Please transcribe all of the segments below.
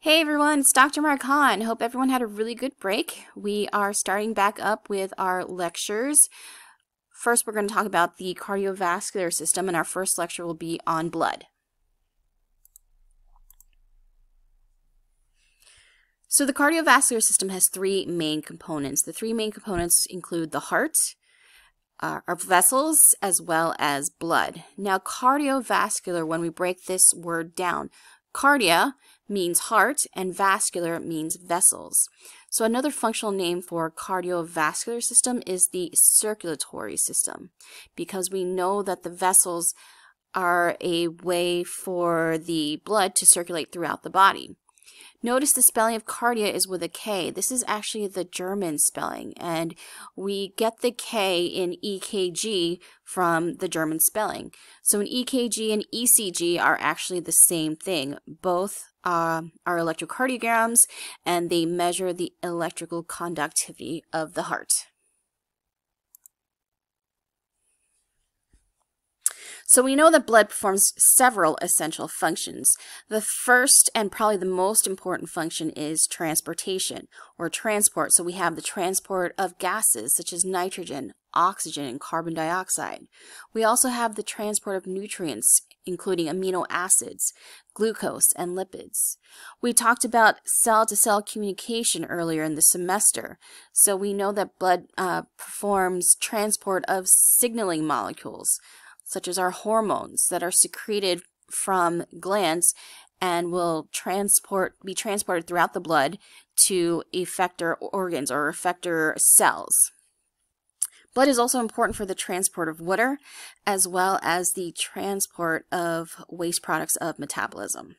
Hey everyone, it's Dr. Marcon. Hope everyone had a really good break. We are starting back up with our lectures. First, we're going to talk about the cardiovascular system, and our first lecture will be on blood. So the cardiovascular system has three main components. The three main components include the heart, uh, our vessels, as well as blood. Now, cardiovascular, when we break this word down, cardia means heart and vascular means vessels. So another functional name for cardiovascular system is the circulatory system because we know that the vessels are a way for the blood to circulate throughout the body. Notice the spelling of cardia is with a K. This is actually the German spelling, and we get the K in EKG from the German spelling. So an EKG and ECG are actually the same thing. Both uh, are electrocardiograms, and they measure the electrical conductivity of the heart. So we know that blood performs several essential functions. The first and probably the most important function is transportation or transport. So we have the transport of gases such as nitrogen, oxygen, and carbon dioxide. We also have the transport of nutrients including amino acids, glucose, and lipids. We talked about cell-to-cell -cell communication earlier in the semester, so we know that blood uh, performs transport of signaling molecules, such as our hormones that are secreted from glands and will transport be transported throughout the blood to effector organs or effector cells. Blood is also important for the transport of water as well as the transport of waste products of metabolism.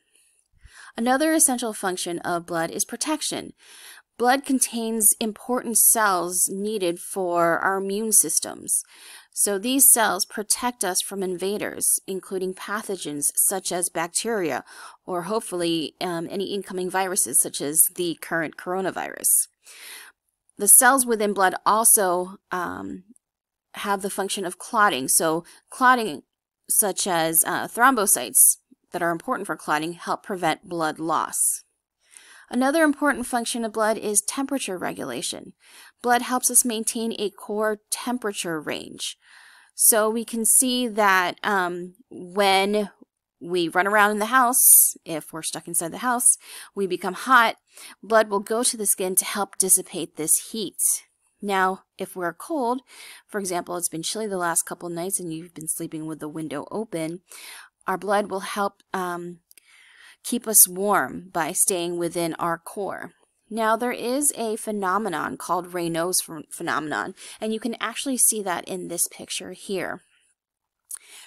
Another essential function of blood is protection. Blood contains important cells needed for our immune systems. So these cells protect us from invaders, including pathogens such as bacteria, or hopefully um, any incoming viruses such as the current coronavirus. The cells within blood also um, have the function of clotting. So clotting such as uh, thrombocytes that are important for clotting help prevent blood loss. Another important function of blood is temperature regulation. Blood helps us maintain a core temperature range. So we can see that um, when we run around in the house, if we're stuck inside the house, we become hot, blood will go to the skin to help dissipate this heat. Now, if we're cold, for example, it's been chilly the last couple nights and you've been sleeping with the window open, our blood will help um, keep us warm by staying within our core. Now, there is a phenomenon called Raynaud's phenomenon, and you can actually see that in this picture here.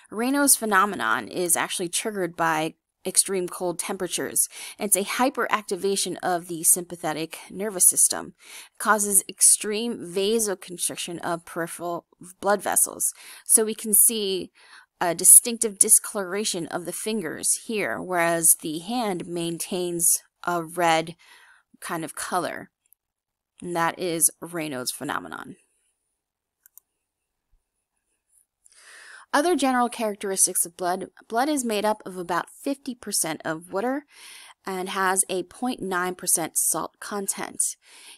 Raynaud's phenomenon is actually triggered by extreme cold temperatures. It's a hyperactivation of the sympathetic nervous system. Causes extreme vasoconstriction of peripheral blood vessels. So we can see a distinctive discoloration of the fingers here, whereas the hand maintains a red kind of color. And that is Raynaud's phenomenon. Other general characteristics of blood, blood is made up of about 50% of water and has a 0.9% salt content.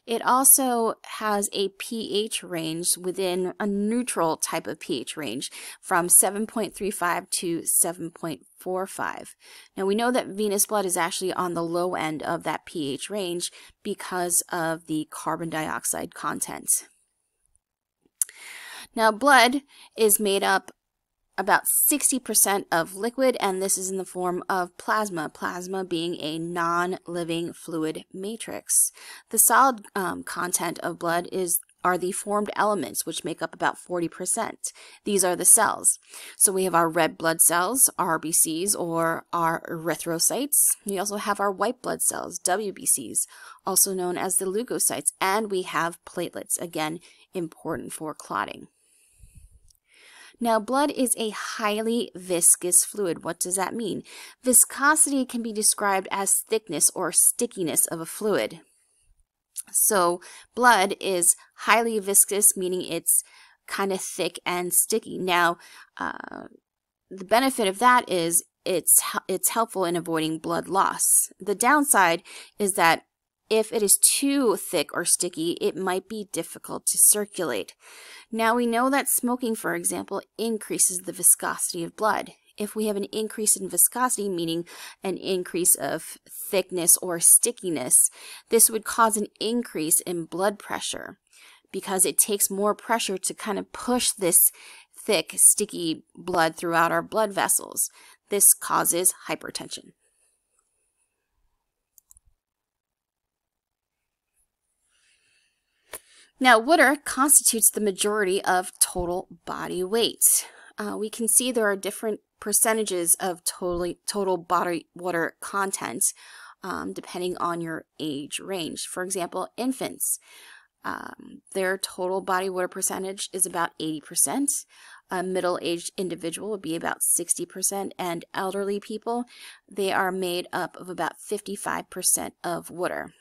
It also has a pH range within a neutral type of pH range from 7.35 to 7.45. Now we know that venous blood is actually on the low end of that pH range because of the carbon dioxide content. Now blood is made up about 60% of liquid, and this is in the form of plasma, plasma being a non-living fluid matrix. The solid um, content of blood is are the formed elements, which make up about 40%. These are the cells. So we have our red blood cells, RBCs, or our erythrocytes. We also have our white blood cells, WBCs, also known as the leukocytes, and we have platelets, again, important for clotting. Now, blood is a highly viscous fluid. What does that mean? Viscosity can be described as thickness or stickiness of a fluid. So, blood is highly viscous, meaning it's kind of thick and sticky. Now, uh, the benefit of that is it's it's helpful in avoiding blood loss. The downside is that if it is too thick or sticky, it might be difficult to circulate. Now we know that smoking, for example, increases the viscosity of blood. If we have an increase in viscosity, meaning an increase of thickness or stickiness, this would cause an increase in blood pressure because it takes more pressure to kind of push this thick, sticky blood throughout our blood vessels. This causes hypertension. Now, water constitutes the majority of total body weight. Uh, we can see there are different percentages of totally, total body water content um, depending on your age range. For example, infants, um, their total body water percentage is about 80%. A middle-aged individual would be about 60%, and elderly people, they are made up of about 55% of water.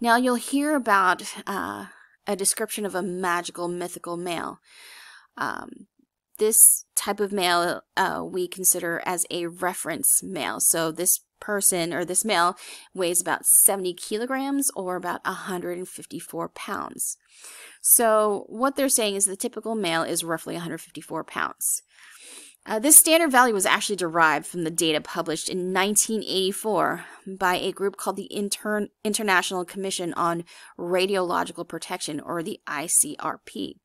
Now you'll hear about uh, a description of a magical mythical male. Um, this type of male uh, we consider as a reference male. So this person or this male weighs about 70 kilograms or about 154 pounds. So what they're saying is the typical male is roughly 154 pounds. Uh, this standard value was actually derived from the data published in 1984 by a group called the Inter International Commission on Radiological Protection, or the ICRP.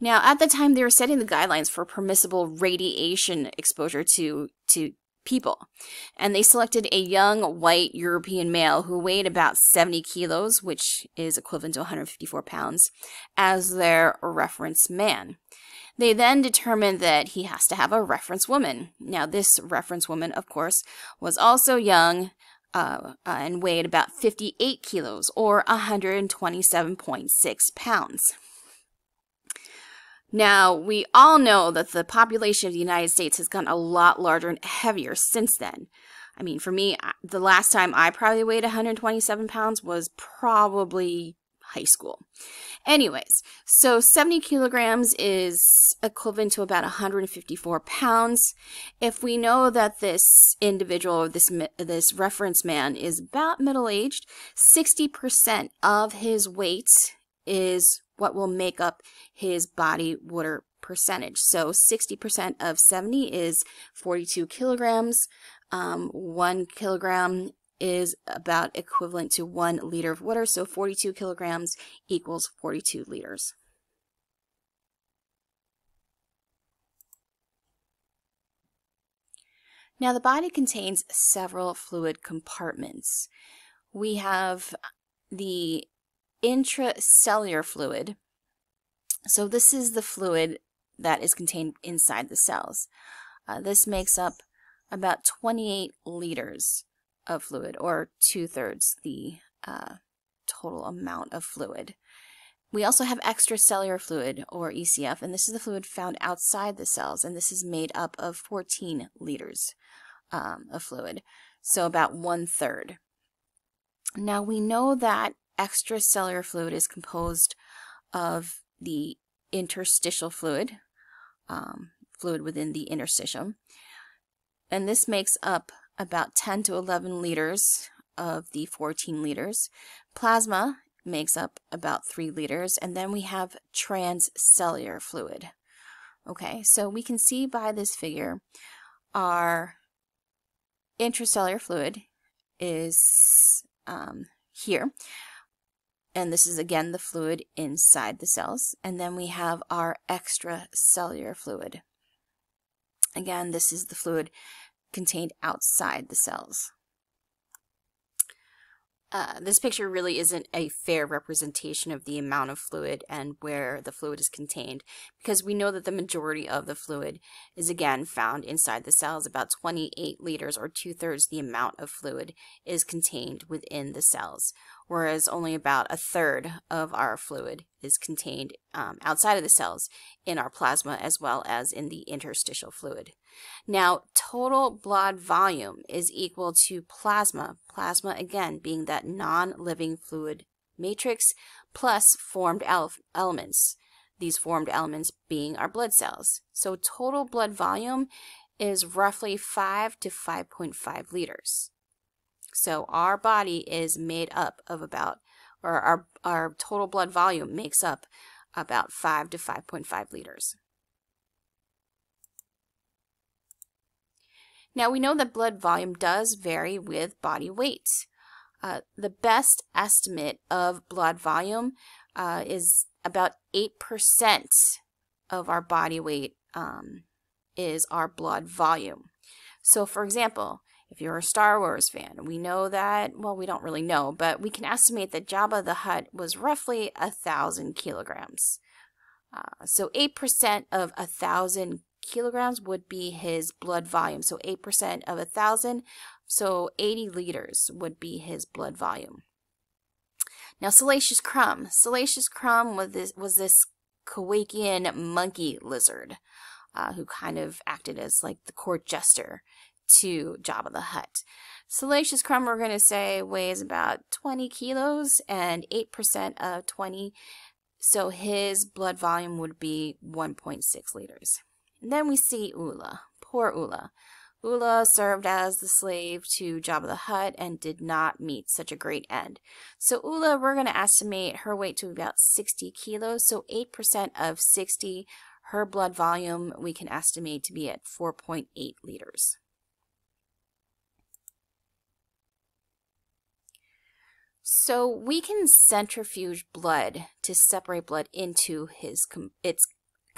Now, at the time, they were setting the guidelines for permissible radiation exposure to, to people. And they selected a young white European male who weighed about 70 kilos, which is equivalent to 154 pounds, as their reference man. They then determined that he has to have a reference woman. Now, this reference woman, of course, was also young uh, and weighed about 58 kilos or 127.6 pounds. Now, we all know that the population of the United States has gotten a lot larger and heavier since then. I mean, for me, the last time I probably weighed 127 pounds was probably high school. Anyways, so 70 kilograms is equivalent to about 154 pounds. If we know that this individual or this, this reference man is about middle aged, 60% of his weight is what will make up his body water percentage. So 60% of 70 is 42 kilograms. Um, one kilogram is about equivalent to one liter of water. So 42 kilograms equals 42 liters. Now the body contains several fluid compartments. We have the intracellular fluid. So this is the fluid that is contained inside the cells. Uh, this makes up about 28 liters of fluid, or two-thirds the uh, total amount of fluid. We also have extracellular fluid, or ECF, and this is the fluid found outside the cells, and this is made up of 14 liters um, of fluid, so about one-third. Now we know that extracellular fluid is composed of the interstitial fluid, um, fluid within the interstitium, and this makes up about 10 to 11 liters of the 14 liters. Plasma makes up about 3 liters, and then we have transcellular fluid. Okay, so we can see by this figure our intracellular fluid is um, here. And this is again the fluid inside the cells. And then we have our extracellular fluid. Again, this is the fluid contained outside the cells. Uh, this picture really isn't a fair representation of the amount of fluid and where the fluid is contained because we know that the majority of the fluid is again found inside the cells. About 28 liters or two-thirds the amount of fluid is contained within the cells whereas only about a third of our fluid is contained um, outside of the cells in our plasma as well as in the interstitial fluid. Now, total blood volume is equal to plasma, plasma again being that non-living fluid matrix plus formed elements, these formed elements being our blood cells. So total blood volume is roughly 5 to 5.5 liters. So our body is made up of about, or our, our total blood volume makes up about 5 to 5.5 liters. Now we know that blood volume does vary with body weight. Uh, the best estimate of blood volume uh, is about 8% of our body weight um, is our blood volume. So, for example, if you're a Star Wars fan, we know that, well, we don't really know, but we can estimate that Jabba the Hutt was roughly a thousand kilograms. Uh, so 8% of a thousand kilograms would be his blood volume. So 8% of a thousand, so 80 liters would be his blood volume. Now, Salacious Crumb. Salacious Crumb was this, was this Kowakian monkey lizard uh, who kind of acted as like the court jester to Jabba the Hutt. Salacious Crumb, we're going to say, weighs about 20 kilos and 8% of 20. So his blood volume would be 1.6 liters. And then we see Oola. Poor Oola. Oola served as the slave to Jabba the Hutt and did not meet such a great end. So Oola, we're going to estimate her weight to about 60 kilos. So 8% of 60, her blood volume we can estimate to be at 4.8 liters. So we can centrifuge blood to separate blood into his its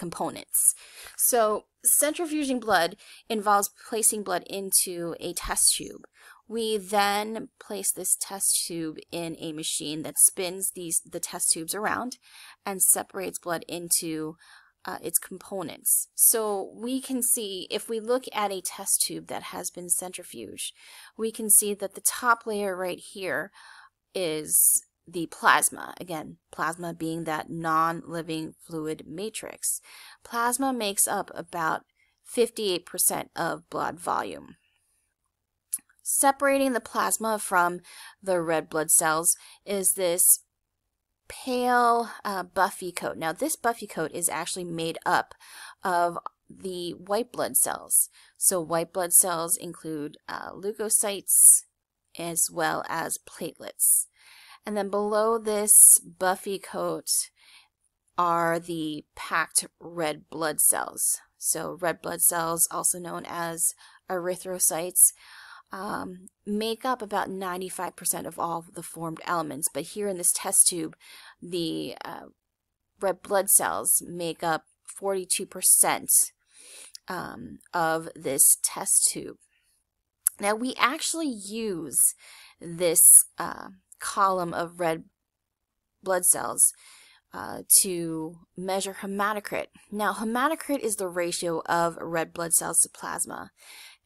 components. So centrifuging blood involves placing blood into a test tube. We then place this test tube in a machine that spins these the test tubes around and separates blood into uh, its components. So we can see, if we look at a test tube that has been centrifuged, we can see that the top layer right here is the plasma. Again, plasma being that non-living fluid matrix. Plasma makes up about 58% of blood volume. Separating the plasma from the red blood cells is this pale uh, buffy coat. Now, this buffy coat is actually made up of the white blood cells. So, white blood cells include uh, leukocytes as well as platelets. And then below this buffy coat are the packed red blood cells. So red blood cells, also known as erythrocytes, um, make up about 95% of all the formed elements. But here in this test tube, the uh, red blood cells make up 42% um, of this test tube. Now, we actually use this uh, column of red blood cells uh, to measure hematocrit. Now, hematocrit is the ratio of red blood cells to plasma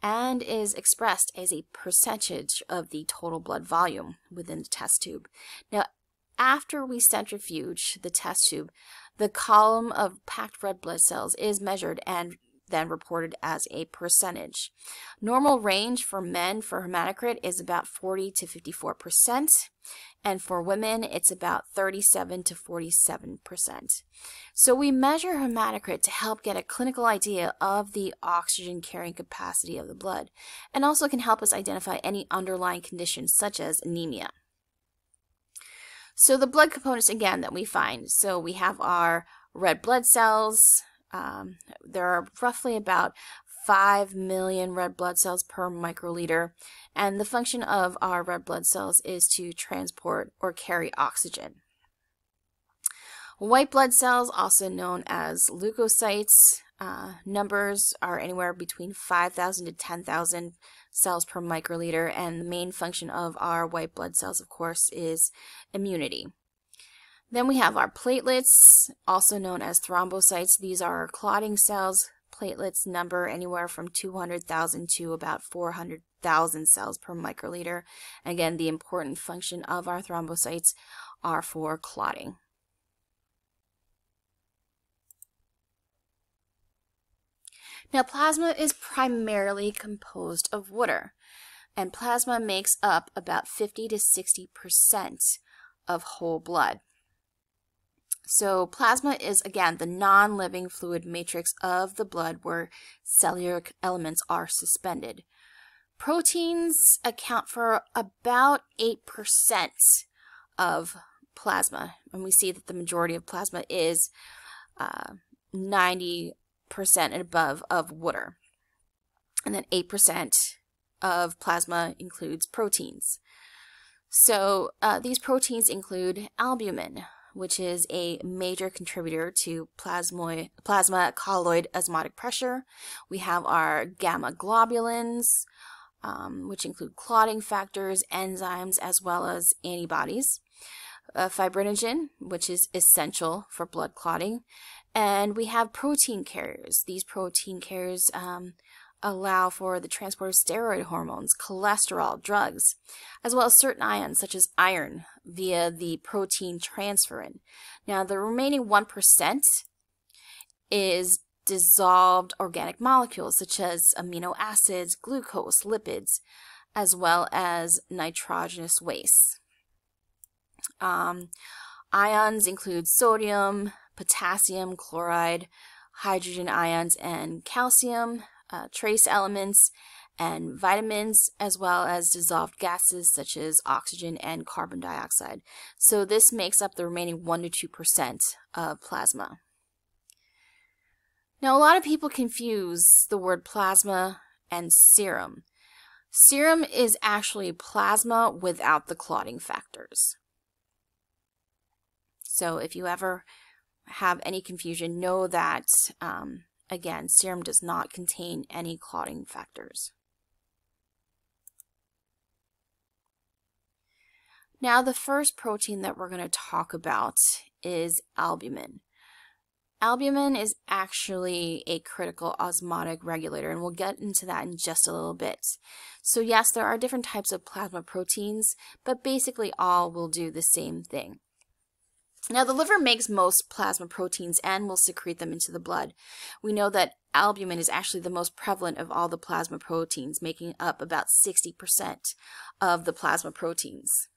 and is expressed as a percentage of the total blood volume within the test tube. Now, after we centrifuge the test tube, the column of packed red blood cells is measured and then reported as a percentage. Normal range for men for hematocrit is about 40 to 54 percent, and for women it's about 37 to 47 percent. So we measure hematocrit to help get a clinical idea of the oxygen carrying capacity of the blood, and also can help us identify any underlying conditions such as anemia. So the blood components again that we find. So we have our red blood cells, um, there are roughly about 5 million red blood cells per microliter, and the function of our red blood cells is to transport or carry oxygen. White blood cells, also known as leukocytes, uh, numbers are anywhere between 5,000 to 10,000 cells per microliter, and the main function of our white blood cells, of course, is immunity. Then we have our platelets, also known as thrombocytes. These are our clotting cells. Platelets number anywhere from 200,000 to about 400,000 cells per microliter. Again, the important function of our thrombocytes are for clotting. Now, plasma is primarily composed of water, and plasma makes up about 50 to 60 percent of whole blood. So plasma is, again, the non-living fluid matrix of the blood where cellular elements are suspended. Proteins account for about 8% of plasma, and we see that the majority of plasma is uh, 90% and above of water. And then 8% of plasma includes proteins. So uh, these proteins include albumin, which is a major contributor to plasma colloid osmotic pressure. We have our gamma globulins, um, which include clotting factors, enzymes, as well as antibodies. Uh, fibrinogen, which is essential for blood clotting. And we have protein carriers. These protein carriers um, allow for the transport of steroid hormones, cholesterol, drugs, as well as certain ions such as iron via the protein transferrin. Now, the remaining 1% is dissolved organic molecules such as amino acids, glucose, lipids, as well as nitrogenous wastes. Um, ions include sodium, potassium, chloride, hydrogen ions, and calcium, uh, trace elements, and vitamins, as well as dissolved gases such as oxygen and carbon dioxide. So this makes up the remaining 1 to 2% of plasma. Now, a lot of people confuse the word plasma and serum. Serum is actually plasma without the clotting factors. So if you ever have any confusion, know that um, Again, serum does not contain any clotting factors. Now, the first protein that we're going to talk about is albumin. Albumin is actually a critical osmotic regulator, and we'll get into that in just a little bit. So yes, there are different types of plasma proteins, but basically all will do the same thing. Now, the liver makes most plasma proteins and will secrete them into the blood. We know that albumin is actually the most prevalent of all the plasma proteins, making up about 60% of the plasma proteins.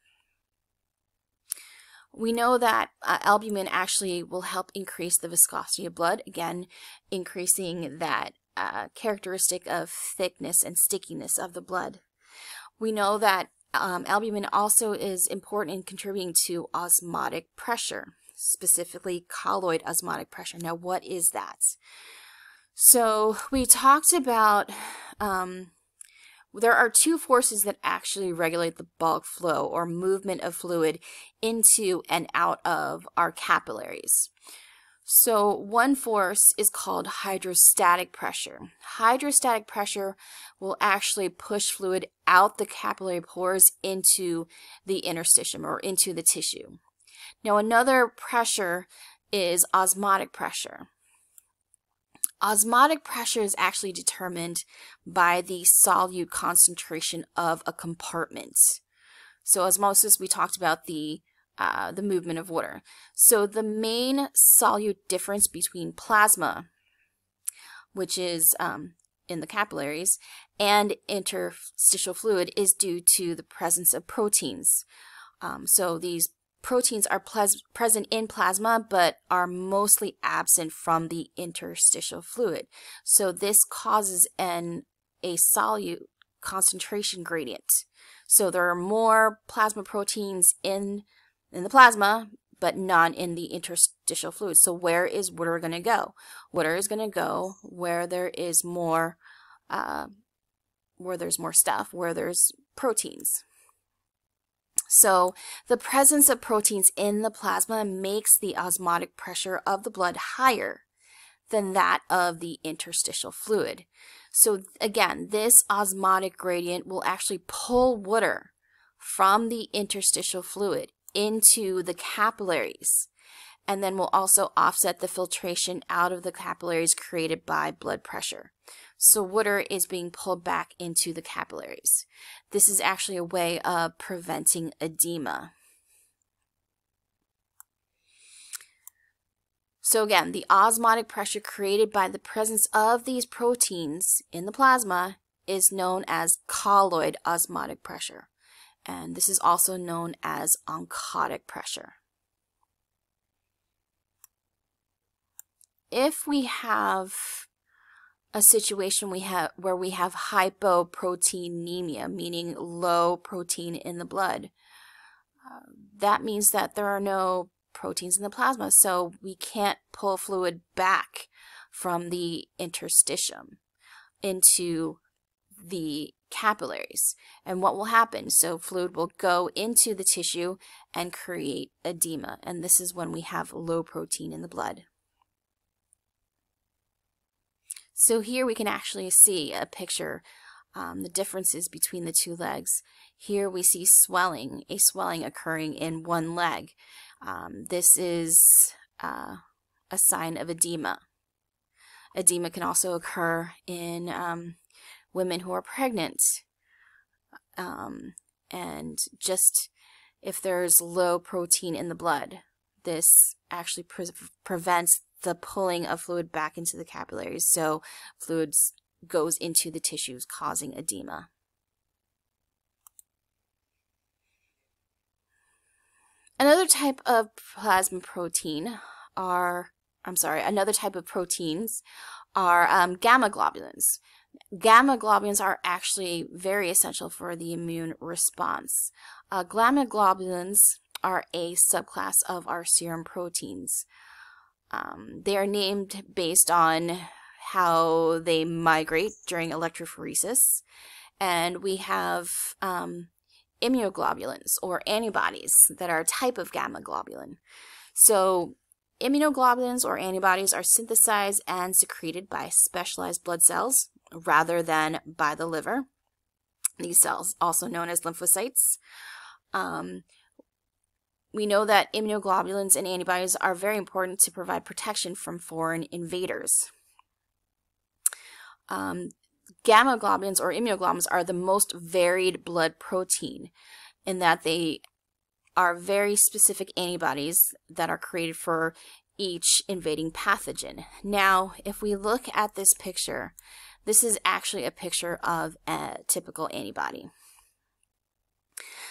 We know that uh, albumin actually will help increase the viscosity of blood, again, increasing that uh, characteristic of thickness and stickiness of the blood. We know that um, albumin also is important in contributing to osmotic pressure, specifically colloid osmotic pressure. Now, what is that? So we talked about um, there are two forces that actually regulate the bulk flow or movement of fluid into and out of our capillaries. So one force is called hydrostatic pressure. Hydrostatic pressure will actually push fluid out the capillary pores into the interstitium or into the tissue. Now another pressure is osmotic pressure. Osmotic pressure is actually determined by the solute concentration of a compartment. So osmosis, we talked about the uh, the movement of water. So the main solute difference between plasma, which is um, in the capillaries, and interstitial fluid is due to the presence of proteins. Um, so these proteins are present in plasma but are mostly absent from the interstitial fluid. So this causes an a solute concentration gradient. So there are more plasma proteins in in the plasma, but none in the interstitial fluid. So where is water going to go? Water is going to go where there is more, uh, where there's more stuff, where there's proteins. So the presence of proteins in the plasma makes the osmotic pressure of the blood higher than that of the interstitial fluid. So again, this osmotic gradient will actually pull water from the interstitial fluid into the capillaries and then will also offset the filtration out of the capillaries created by blood pressure. So water is being pulled back into the capillaries. This is actually a way of preventing edema. So again, the osmotic pressure created by the presence of these proteins in the plasma is known as colloid osmotic pressure and this is also known as oncotic pressure. if we have a situation we have where we have hypoproteinemia, meaning low protein in the blood, uh, that means that there are no proteins in the plasma, so we can't pull fluid back from the interstitium into the capillaries. And what will happen? So fluid will go into the tissue and create edema. And this is when we have low protein in the blood. So here we can actually see a picture, um, the differences between the two legs. Here we see swelling, a swelling occurring in one leg. Um, this is uh, a sign of edema. Edema can also occur in um, women who are pregnant. Um, and just if there's low protein in the blood, this actually pre prevents the pulling of fluid back into the capillaries. So fluids goes into the tissues causing edema. Another type of plasma protein are, I'm sorry, another type of proteins are um, gamma globulins. Gamma globulins are actually very essential for the immune response. Uh, gamma globulins are a subclass of our serum proteins. Um, they are named based on how they migrate during electrophoresis. And we have um, immunoglobulins or antibodies that are a type of gamma globulin. So immunoglobulins or antibodies are synthesized and secreted by specialized blood cells rather than by the liver. These cells, also known as lymphocytes. Um, we know that immunoglobulins and antibodies are very important to provide protection from foreign invaders. Um, gamma globulins or immunoglobulins are the most varied blood protein in that they are very specific antibodies that are created for each invading pathogen. Now, if we look at this picture, this is actually a picture of a typical antibody.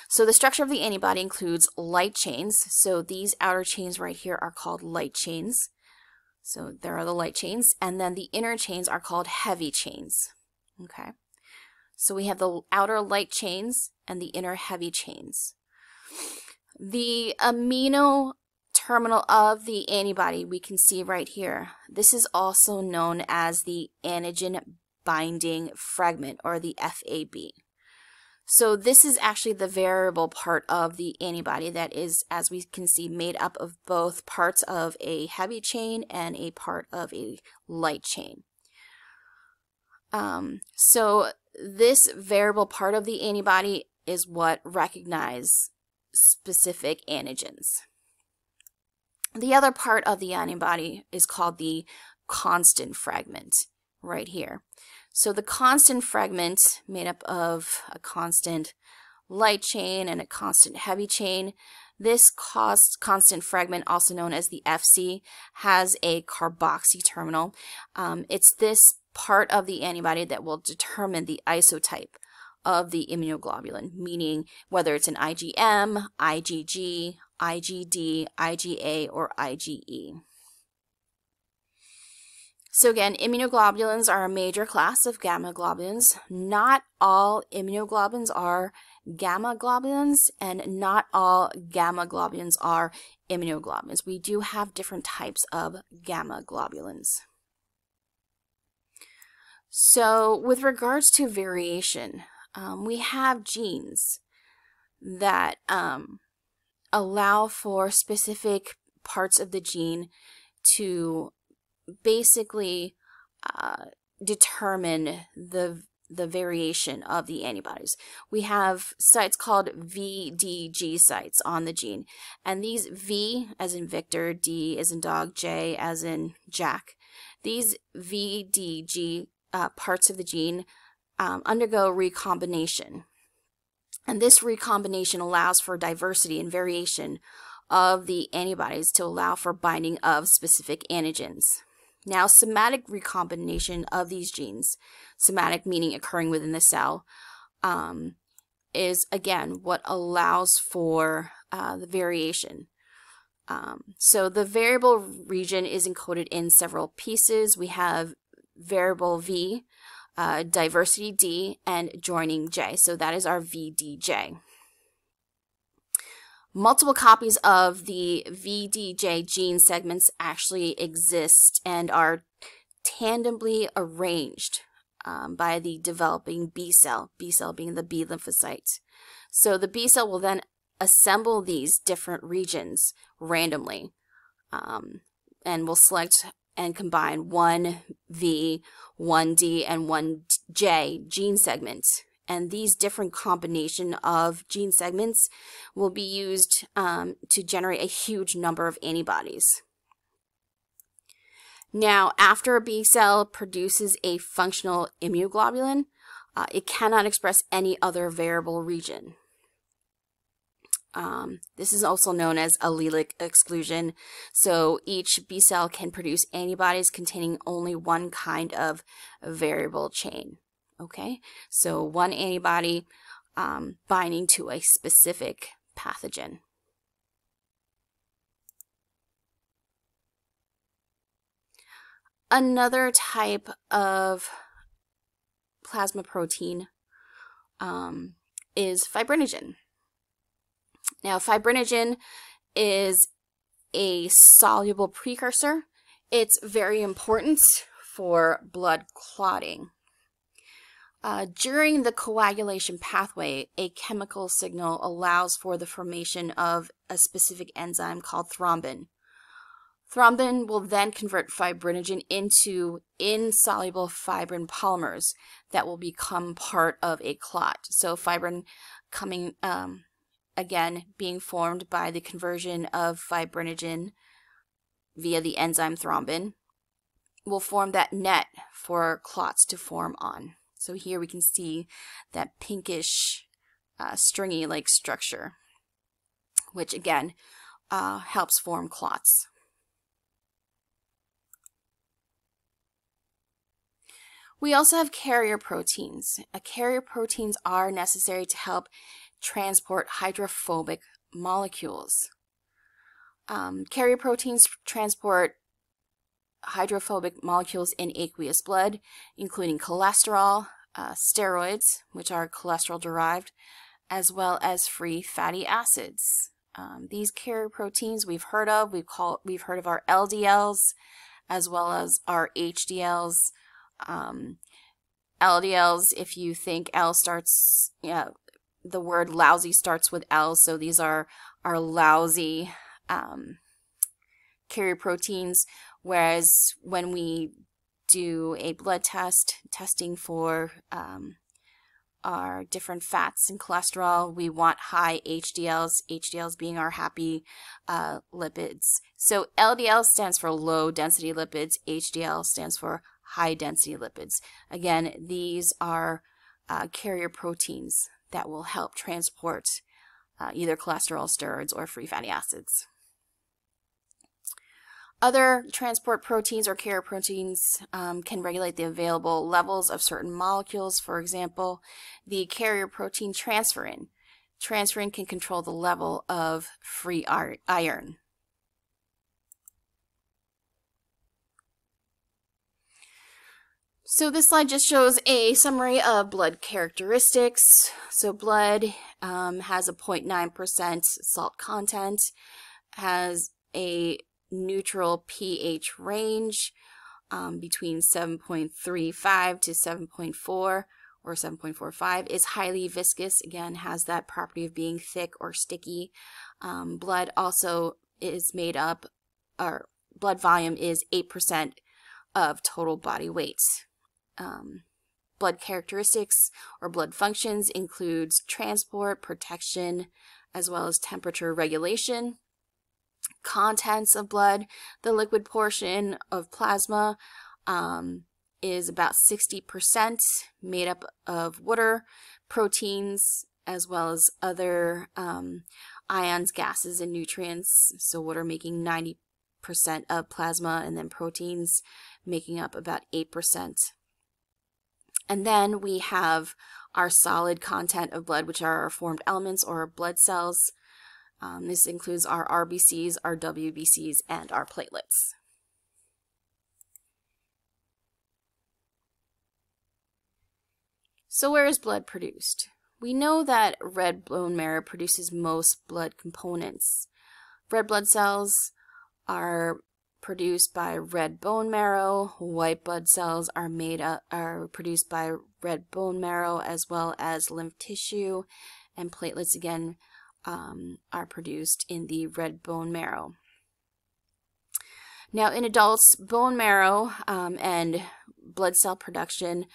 So the structure of the antibody includes light chains. So these outer chains right here are called light chains. So there are the light chains. And then the inner chains are called heavy chains. Okay. So we have the outer light chains and the inner heavy chains. The amino terminal of the antibody we can see right here. This is also known as the antigen binding fragment or the FAB. So this is actually the variable part of the antibody that is, as we can see, made up of both parts of a heavy chain and a part of a light chain. Um, so this variable part of the antibody is what recognize specific antigens. The other part of the antibody is called the constant fragment right here. So the constant fragment made up of a constant light chain and a constant heavy chain. This cost constant fragment, also known as the FC, has a carboxy terminal. Um, it's this part of the antibody that will determine the isotype of the immunoglobulin, meaning whether it's an IgM, IgG, IgD, IgA, or IgE. So again, immunoglobulins are a major class of gamma globulins. Not all immunoglobulins are gamma globulins and not all gamma globulins are immunoglobulins. We do have different types of gamma globulins. So with regards to variation, um, we have genes that um, allow for specific parts of the gene to basically uh, determine the the variation of the antibodies. We have sites called VDJ sites on the gene, and these V as in Victor, D as in dog, J as in Jack. These VDJ uh, parts of the gene um, undergo recombination. And this recombination allows for diversity and variation of the antibodies to allow for binding of specific antigens. Now, somatic recombination of these genes, somatic meaning occurring within the cell, um, is again what allows for uh, the variation. Um, so the variable region is encoded in several pieces. We have variable V, uh, diversity D, and joining J. So that is our VDJ. Multiple copies of the VDJ gene segments actually exist and are tandemly arranged um, by the developing B cell, B cell being the B lymphocyte. So the B cell will then assemble these different regions randomly um, and will select and combine one V, one D, and one J gene segments. And these different combination of gene segments will be used um, to generate a huge number of antibodies. Now, after a B cell produces a functional immunoglobulin, uh, it cannot express any other variable region. Um, this is also known as allelic exclusion. So each B cell can produce antibodies containing only one kind of variable chain. Okay, so one antibody um, binding to a specific pathogen. Another type of plasma protein um, is fibrinogen. Now, fibrinogen is a soluble precursor. It's very important for blood clotting. Uh, during the coagulation pathway, a chemical signal allows for the formation of a specific enzyme called thrombin. Thrombin will then convert fibrinogen into insoluble fibrin polymers that will become part of a clot. So fibrin coming um, again being formed by the conversion of fibrinogen via the enzyme thrombin, will form that net for clots to form on. So here we can see that pinkish, uh, stringy-like structure, which again uh, helps form clots. We also have carrier proteins. Uh, carrier proteins are necessary to help transport hydrophobic molecules. Um, carrier proteins transport hydrophobic molecules in aqueous blood, including cholesterol, uh, steroids, which are cholesterol derived, as well as free fatty acids. Um, these carrier proteins we've heard of, we've, called, we've heard of our LDLs as well as our HDLs. Um, LDLs, if you think L starts, yeah, the word lousy starts with L, so these are, are lousy um, carrier proteins, whereas when we do a blood test, testing for um, our different fats and cholesterol, we want high HDLs, HDLs being our happy uh, lipids. So LDL stands for low density lipids, HDL stands for high density lipids. Again, these are uh, carrier proteins that will help transport uh, either cholesterol, steroids, or free fatty acids. Other transport proteins or carrier proteins um, can regulate the available levels of certain molecules. For example, the carrier protein transferrin. Transferrin can control the level of free iron. So this slide just shows a summary of blood characteristics. So blood um, has a 0.9% salt content, has a neutral pH range um, between 7.35 to 7.4 or 7.45 is highly viscous. Again has that property of being thick or sticky. Um, blood also is made up or blood volume is 8% of total body weight. Um, blood characteristics or blood functions includes transport, protection, as well as temperature regulation. Contents of blood, the liquid portion of plasma um, is about 60% made up of water, proteins, as well as other um, ions, gases, and nutrients. So water making 90% of plasma and then proteins making up about 8%. And then we have our solid content of blood, which are our formed elements or blood cells. Um, this includes our RBCs, our WBCs, and our platelets. So where is blood produced? We know that red bone marrow produces most blood components. Red blood cells are produced by red bone marrow. White blood cells are made up, are produced by red bone marrow as well as lymph tissue, and platelets again um, are produced in the red bone marrow. Now, in adults, bone marrow um, and blood cell production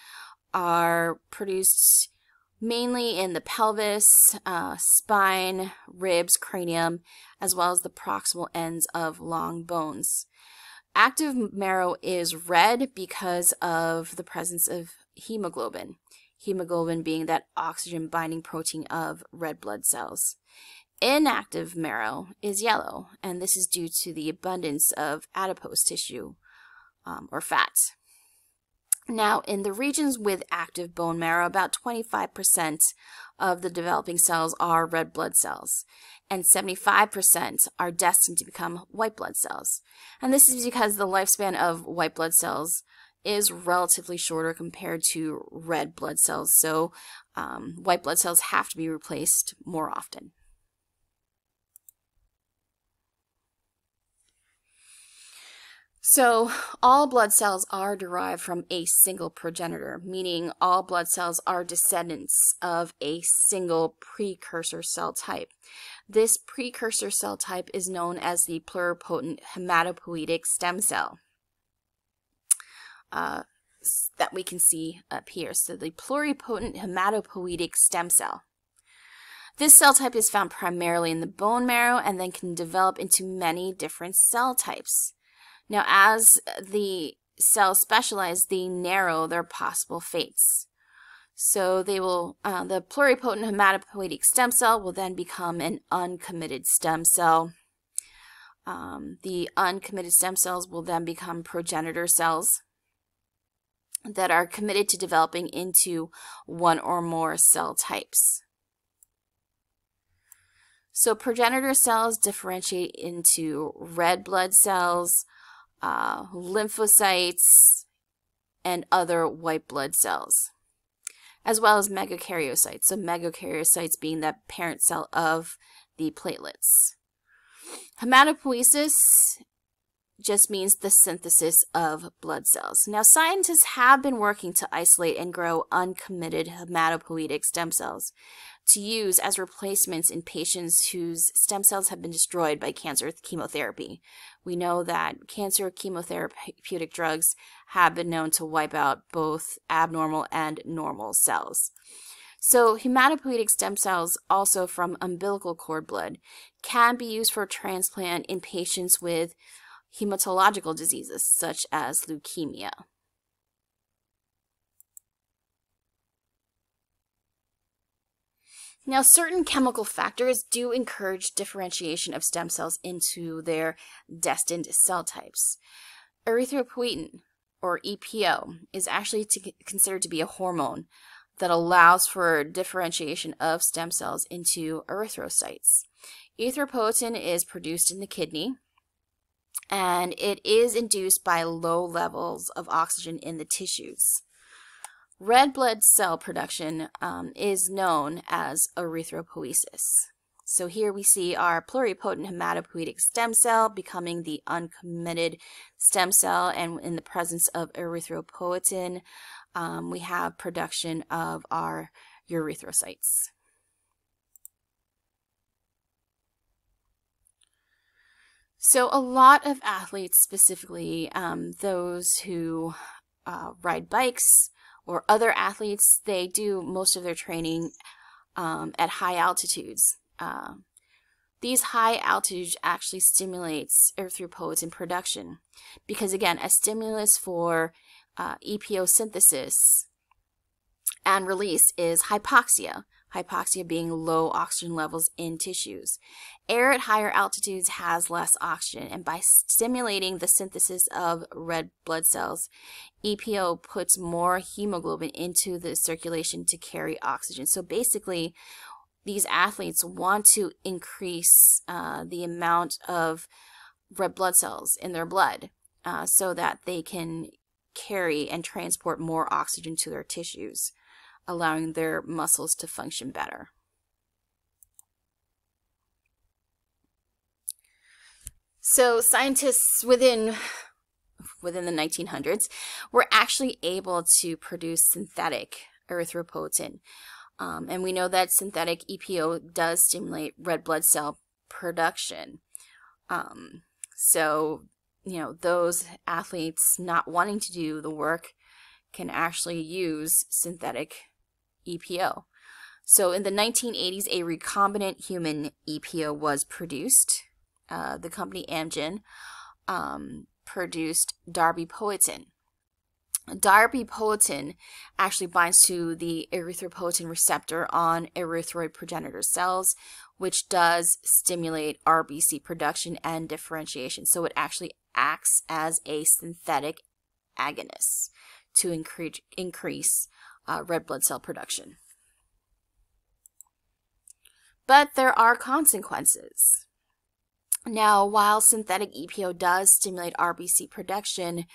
are produced mainly in the pelvis, uh, spine, ribs, cranium, as well as the proximal ends of long bones. Active marrow is red because of the presence of hemoglobin, hemoglobin being that oxygen binding protein of red blood cells. Inactive marrow is yellow, and this is due to the abundance of adipose tissue um, or fat. Now, in the regions with active bone marrow, about 25% of the developing cells are red blood cells, and 75% are destined to become white blood cells. And this is because the lifespan of white blood cells is relatively shorter compared to red blood cells, so um, white blood cells have to be replaced more often. So, all blood cells are derived from a single progenitor, meaning all blood cells are descendants of a single precursor cell type. This precursor cell type is known as the pluripotent hematopoietic stem cell. Uh, that we can see up here. So, the pluripotent hematopoietic stem cell. This cell type is found primarily in the bone marrow and then can develop into many different cell types. Now, as the cells specialize, they narrow their possible fates. So they will, uh, the pluripotent hematopoietic stem cell will then become an uncommitted stem cell. Um, the uncommitted stem cells will then become progenitor cells that are committed to developing into one or more cell types. So progenitor cells differentiate into red blood cells, uh, lymphocytes, and other white blood cells, as well as megakaryocytes. So, megakaryocytes being the parent cell of the platelets. Hematopoiesis just means the synthesis of blood cells. Now, scientists have been working to isolate and grow uncommitted hematopoietic stem cells to use as replacements in patients whose stem cells have been destroyed by cancer chemotherapy. We know that cancer chemotherapeutic drugs have been known to wipe out both abnormal and normal cells. So, hematopoietic stem cells, also from umbilical cord blood, can be used for transplant in patients with hematological diseases such as leukemia. Now, certain chemical factors do encourage differentiation of stem cells into their destined cell types. Erythropoietin, or EPO, is actually to, considered to be a hormone that allows for differentiation of stem cells into erythrocytes. Erythropoietin is produced in the kidney, and it is induced by low levels of oxygen in the tissues. Red blood cell production um, is known as erythropoiesis. So here we see our pluripotent hematopoietic stem cell becoming the uncommitted stem cell, and in the presence of erythropoietin, um, we have production of our erythrocytes. So a lot of athletes, specifically um, those who uh, ride bikes, or other athletes, they do most of their training um, at high altitudes. Uh, these high altitudes actually stimulates erythropoietin production because again, a stimulus for uh, EPO synthesis and release is hypoxia, hypoxia being low oxygen levels in tissues. Air at higher altitudes has less oxygen, and by stimulating the synthesis of red blood cells, EPO puts more hemoglobin into the circulation to carry oxygen. So basically, these athletes want to increase uh, the amount of red blood cells in their blood uh, so that they can carry and transport more oxygen to their tissues, allowing their muscles to function better. So scientists within within the 1900s were actually able to produce synthetic erythropoietin. Um, and we know that synthetic EPO does stimulate red blood cell production. Um, so, you know, those athletes not wanting to do the work can actually use synthetic EPO. So in the 1980s, a recombinant human EPO was produced. Uh, the company Amgen um, produced darbepoetin. Darbepoetin actually binds to the erythropoietin receptor on erythroid progenitor cells, which does stimulate RBC production and differentiation. So it actually acts as a synthetic agonist to increase, increase uh, red blood cell production. But there are consequences. Now, while synthetic EPO does stimulate RBC production,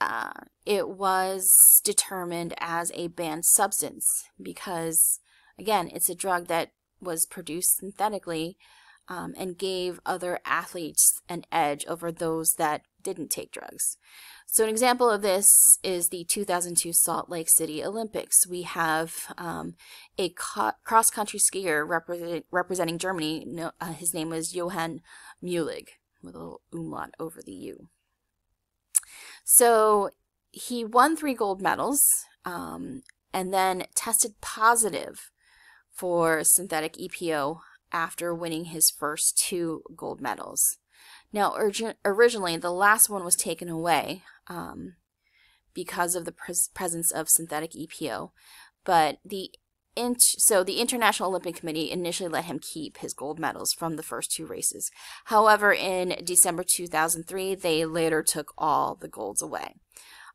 uh, it was determined as a banned substance because, again, it's a drug that was produced synthetically um, and gave other athletes an edge over those that didn't take drugs. So, an example of this is the 2002 Salt Lake City Olympics. We have um, a co- cross country skier represent- representing Germany. No, uh, his name was Johann Mühlegg, with a little umlaut over the U. So, he won three gold medals um, and then tested positive for synthetic EPO after winning his first two gold medals. Now, originally, the last one was taken away um, because of the pres presence of synthetic EPO, but the so the International Olympic Committee initially let him keep his gold medals from the first two races. However, in December 2003, they later took all the golds away.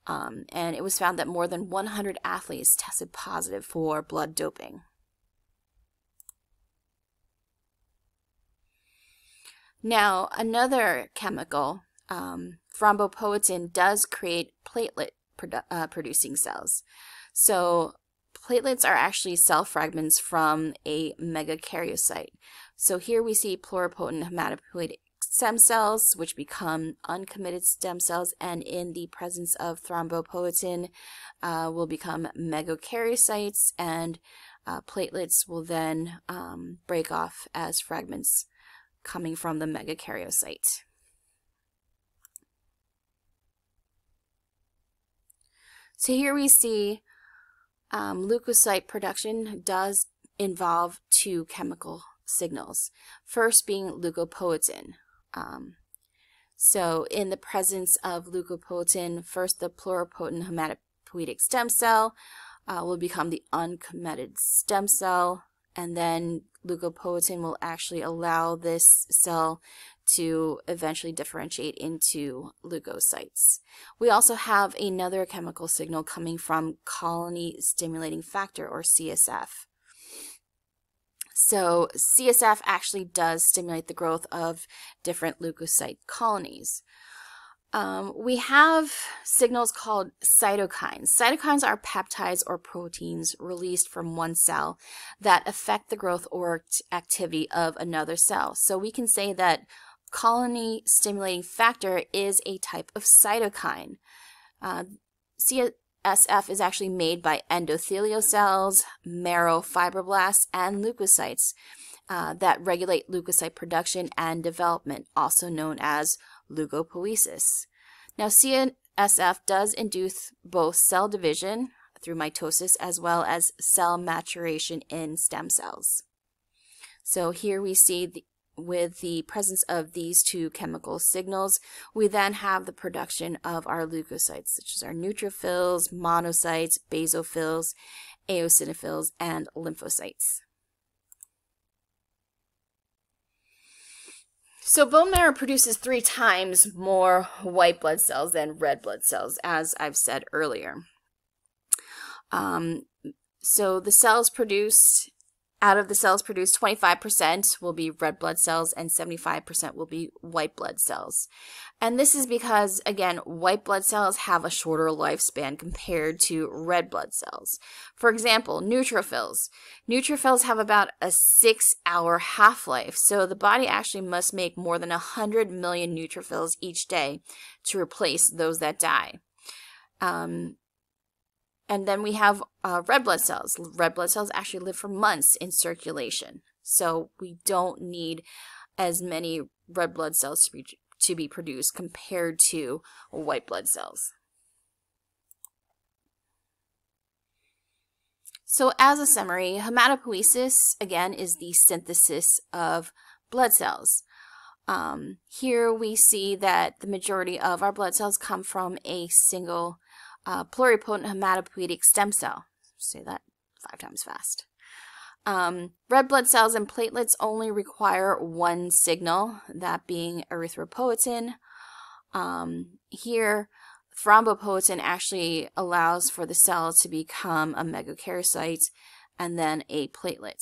Um, and it was found that more than 100 athletes tested positive for blood doping. Now, another chemical, um, thrombopoietin, does create platelet produ uh, producing cells. So, platelets are actually cell fragments from a megakaryocyte. So, here we see pluripotent hematopoietic stem cells, which become uncommitted stem cells, and in the presence of thrombopoietin, uh, will become megakaryocytes, and uh, platelets will then um, break off as fragments coming from the megakaryocyte. So here we see um, leukocyte production does involve two chemical signals. First being leukopoietin. Um, so in the presence of leukopoietin, first the pluripotent hematopoietic stem cell uh, will become the uncommitted stem cell, and then leukopoietin will actually allow this cell to eventually differentiate into leukocytes. We also have another chemical signal coming from colony stimulating factor or CSF. So CSF actually does stimulate the growth of different leukocyte colonies. Um, we have signals called cytokines. Cytokines are peptides or proteins released from one cell that affect the growth or activity of another cell. So we can say that colony stimulating factor is a type of cytokine. Uh, CSF is actually made by endothelial cells, marrow fibroblasts, and leukocytes uh, that regulate leukocyte production and development, also known as leukopoiesis. Now, CSF does induce both cell division through mitosis as well as cell maturation in stem cells. So here we see the, with the presence of these two chemical signals, we then have the production of our leukocytes, such as our neutrophils, monocytes, basophils, eosinophils, and lymphocytes. So bone marrow produces three times more white blood cells than red blood cells, as I've said earlier. Um, so the cells produced Out of the cells produced, 25% will be red blood cells and 75% will be white blood cells. And this is because, again, white blood cells have a shorter lifespan compared to red blood cells. For example, neutrophils. Neutrophils have about a six hour half life, so the body actually must make more than 100 million neutrophils each day to replace those that die. Um, and then we have uh, red blood cells. Red blood cells actually live for months in circulation. So we don't need as many red blood cells to be, to be produced compared to white blood cells. So as a summary, hematopoiesis, again, is the synthesis of blood cells. Um, here we see that the majority of our blood cells come from a single uh, pluripotent hematopoietic stem cell. Say that five times fast. Um, red blood cells and platelets only require one signal, that being erythropoietin. Um, here, thrombopoietin actually allows for the cell to become a megakaryocyte and then a platelet.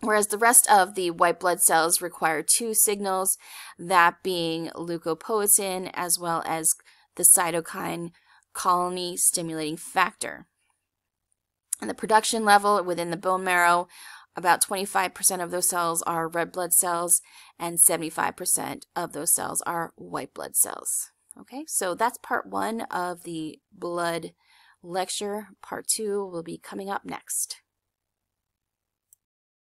Whereas the rest of the white blood cells require two signals, that being leukopoietin as well as the cytokine colony stimulating factor. And the production level within the bone marrow, about 25% of those cells are red blood cells and 75% of those cells are white blood cells. Okay, so that's part one of the blood lecture. Part two will be coming up next.